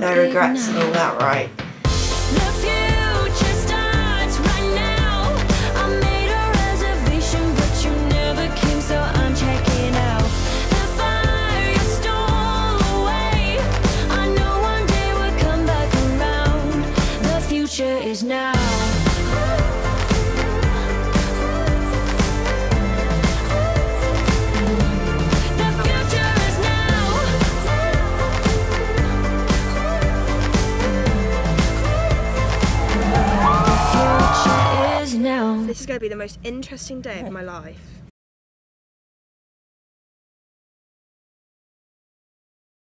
cigarettes and all that, right? The future This is going to be the most interesting day of my life.